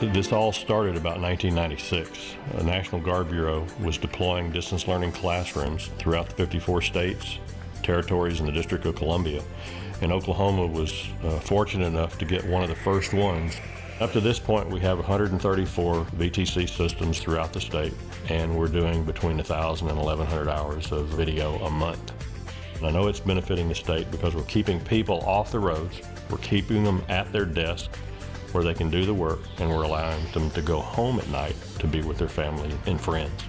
This all started about 1996. The National Guard Bureau was deploying distance learning classrooms throughout the 54 states, territories, and the District of Columbia. And Oklahoma was uh, fortunate enough to get one of the first ones. Up to this point, we have 134 VTC systems throughout the state, and we're doing between 1,000 and 1,100 hours of video a month. I know it's benefiting the state because we're keeping people off the roads, we're keeping them at their desk where they can do the work, and we're allowing them to go home at night to be with their family and friends.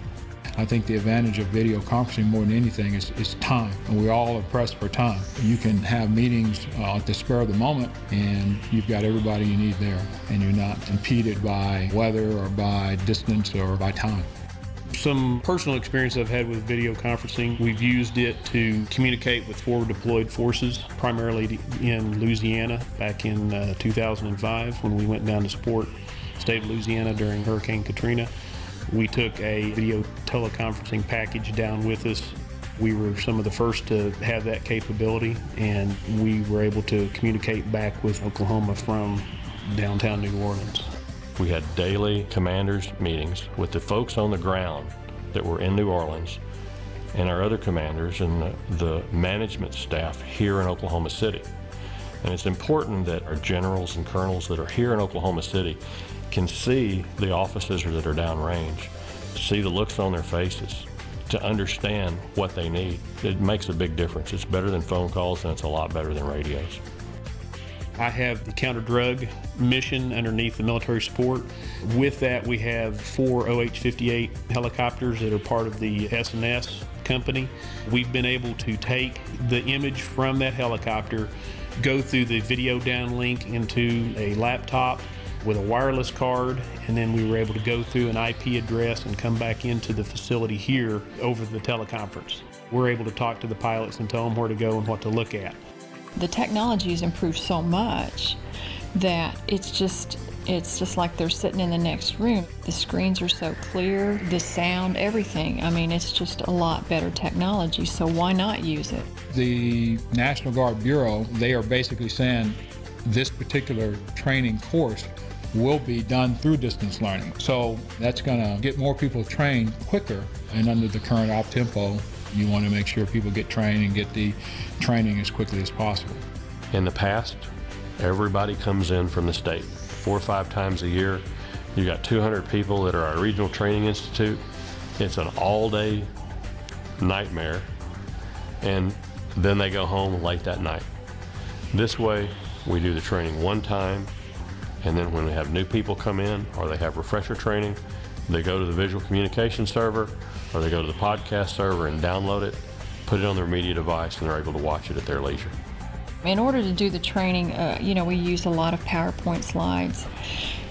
I think the advantage of video conferencing more than anything is, is time. And we're all pressed for time. You can have meetings uh, at the spur of the moment and you've got everybody you need there and you're not impeded by weather or by distance or by time. Some personal experience I've had with video conferencing. We've used it to communicate with forward deployed forces, primarily in Louisiana back in uh, 2005 when we went down to support state of Louisiana during Hurricane Katrina. We took a video teleconferencing package down with us. We were some of the first to have that capability, and we were able to communicate back with Oklahoma from downtown New Orleans. We had daily commanders meetings with the folks on the ground that were in New Orleans and our other commanders and the, management staff here in Oklahoma City. And it's important that our generals and colonels that are here in Oklahoma City can see the officers that are downrange, see the looks on their faces, to understand what they need. It makes a big difference. It's better than phone calls and it's a lot better than radios. I have the counter drug mission underneath the military support. With that, we have four OH 58 helicopters that are part of the S&S company. We've been able to take the image from that helicopter, go through the video downlink into a laptop with a wireless card, and then we were able to go through an IP address and come back into the facility here over the teleconference. We're able to talk to the pilots and tell them where to go and what to look at the technology has improved so much that it's just it's just like they're sitting in the next room. The screens are so clear, the sound, everything. I mean, it's just a lot better technology, so why not use it? The National Guard Bureau, they are basically saying this particular training course will be done through distance learning. So that's going to get more people trained quicker and under the current op tempo you want to make sure people get trained and get the training as quickly as possible. In the past, everybody comes in from the state four or five times a year. You've got 200 people that are our regional training institute. It's an all-day nightmare, and then they go home late that night. This way, we do the training one time, and then when we have new people come in or they have refresher training, they go to the visual communication server or they go to the podcast server and download it, put it on their media device, and they're able to watch it at their leisure. In order to do the training, uh, you know, we use a lot of PowerPoint slides.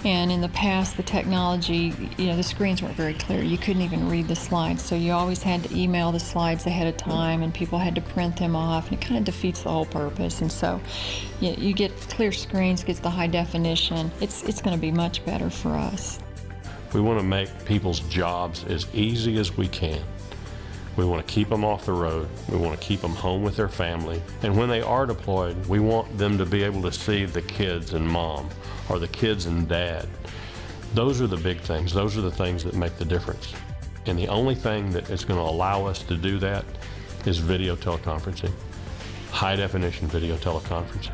And in the past, the technology, you know, the screens weren't very clear. You couldn't even read the slides. So you always had to email the slides ahead of time, and people had to print them off, and it kind of defeats the whole purpose. And so you, you get clear screens, gets the high definition. It's, it's going to be much better for us. We want to make people's jobs as easy as we can. We want to keep them off the road. We want to keep them home with their family. And when they are deployed, we want them to be able to see the kids and mom or the kids and dad. Those are the big things. Those are the things that make the difference. And the only thing that is going to allow us to do that is video teleconferencing, high definition video teleconferencing.